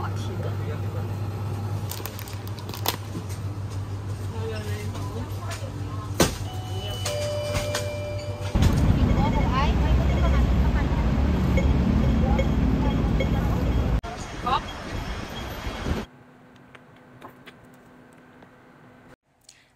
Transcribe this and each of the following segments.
滑梯的。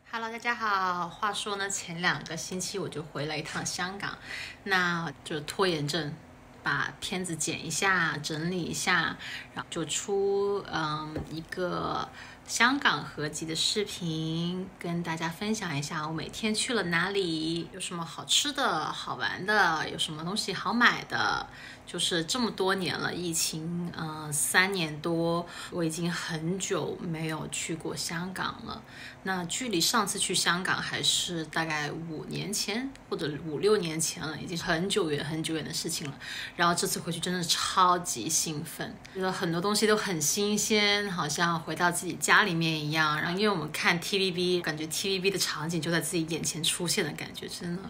Hello，大家好。话说呢，前两个星期我就回了一趟香港，那就拖延症，把片子剪一下，整理一下，然后就出嗯一个香港合集的视频，跟大家分享一下我每天去了哪里，有什么好吃的好玩的，有什么东西好买的。就是这么多年了，疫情，呃，三年多，我已经很久没有去过香港了。那距离上次去香港还是大概五年前或者五六年前了，已经很久远很久远的事情了。然后这次回去真的超级兴奋，觉得很多东西都很新鲜，好像回到自己家里面一样。然后因为我们看 TVB，感觉 TVB 的场景就在自己眼前出现的感觉，真的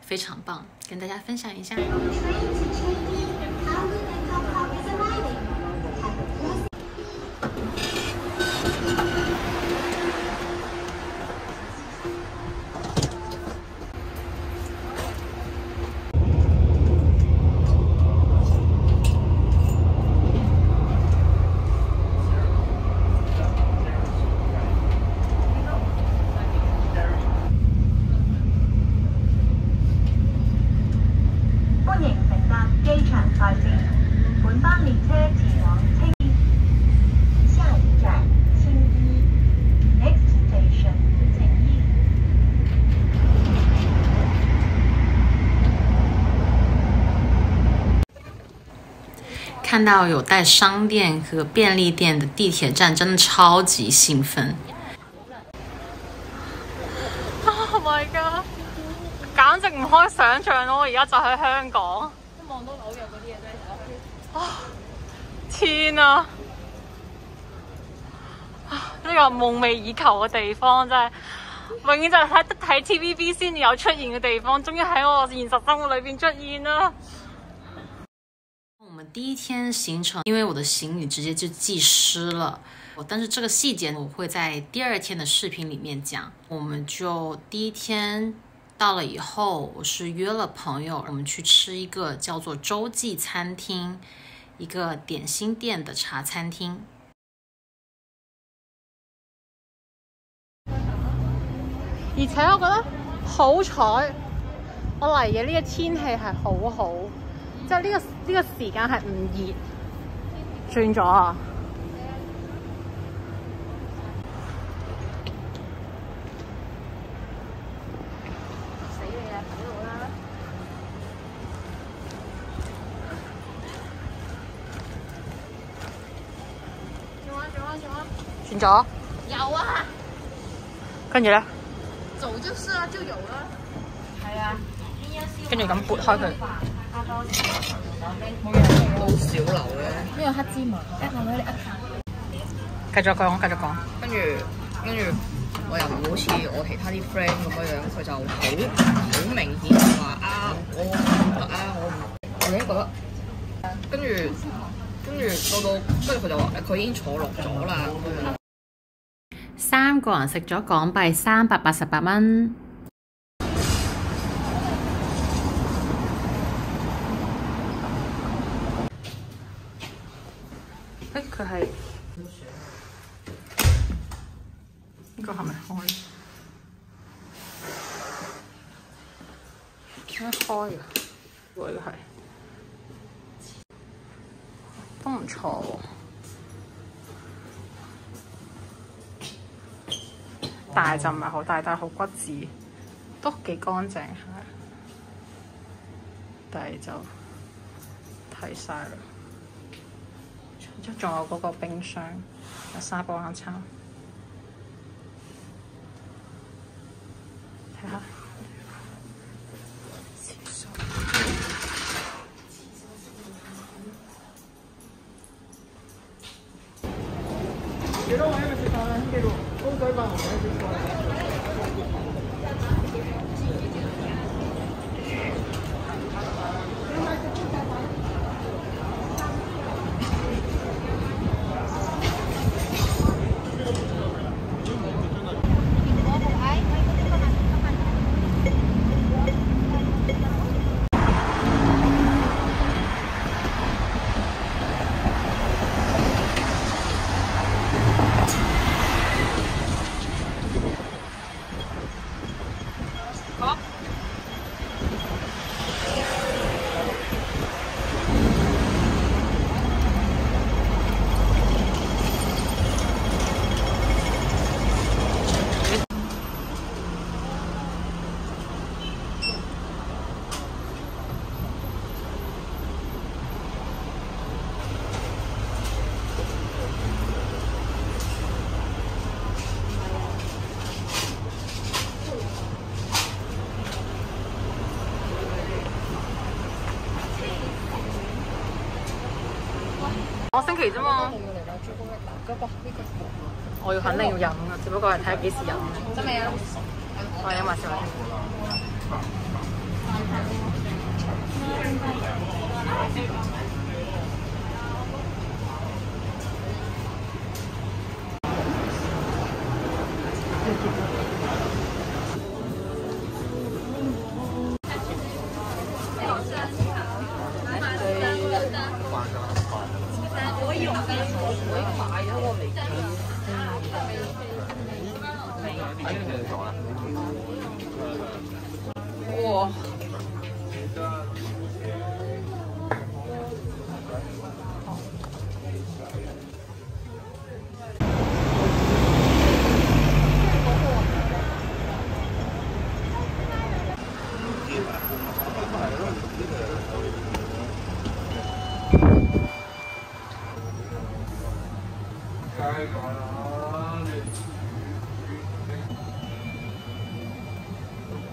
非常棒，跟大家分享一下。看到有带商店和便利店的地鐵站，真的超級興奮。Oh my god！簡直唔可以想像咯！我而家就喺香港，一望到紐約嗰啲嘢都係天啊！啊呢、個夢寐以求嘅地方真係，永遠就係睇睇 TVB 先有出現嘅地方，終於喺我現實生活裏邊出現啦！第一天行程，因为我的行李直接就寄失了，但是这个细节我会在第二天的视频里面讲。我们就第一天到了以后，我是约了朋友，我们去吃一个叫做洲際餐厅，一个点心店的茶餐厅。而且我觉得好彩，我嚟嘅呢个天气系好好，即係呢個呢個時間係唔熱，轉咗啊！轉咗，有啊，跟住咧，走就是啦，就有啦。係啊，跟住咁撥開佢。好少流嘅，呢個黑芝麻，一諗起你一下。繼續講，繼續講。跟住跟住我又唔好似我其他啲 friend 咁樣樣，佢就好好明顯就話啊，我唔得啊，我唔，我已經覺得，跟住跟住到到，跟住佢就話佢已經坐落咗啦咁樣。三個人食咗港幣三百八十八蚊。佢係呢個係咪開？點解開啊？我，呢個係都唔錯喎。大就唔係好大，但係好骨子，都幾乾淨下。但係就睇晒啦。仲有嗰個冰箱，有沙煲冷餐。几多位啊？几多？煲水。我星期啫嘛，要嚟啦，朱古力嗱，嗰個呢個我要肯定要飲啊，只不過係睇下幾時飲。真未啊？我飲埋先啦。哇！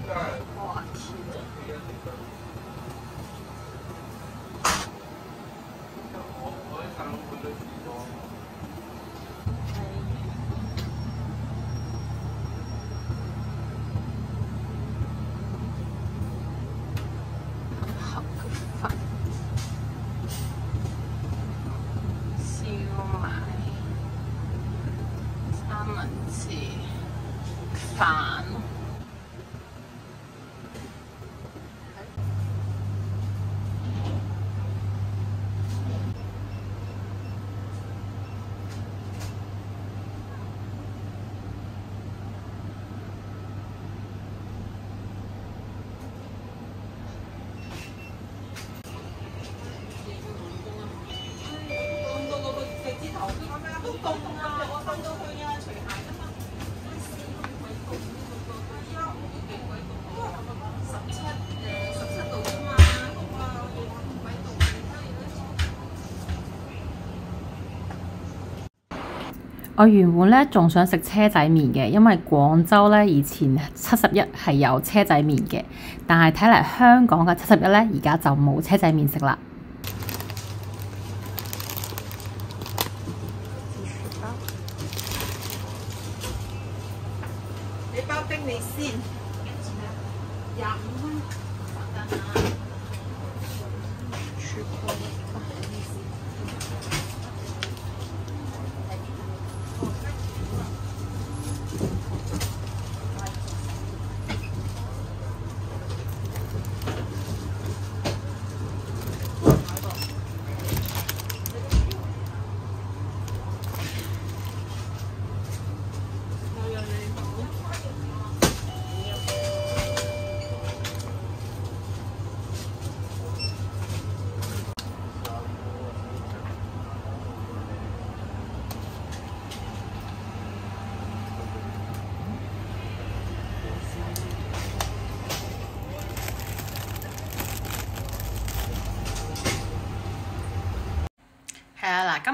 哇天！好飯、燒賣、三文治、我原本咧仲想食車仔麵嘅，因為廣州咧以前七十一係有車仔麵嘅，但係睇嚟香港嘅七十一咧而家就冇車仔麵食啦。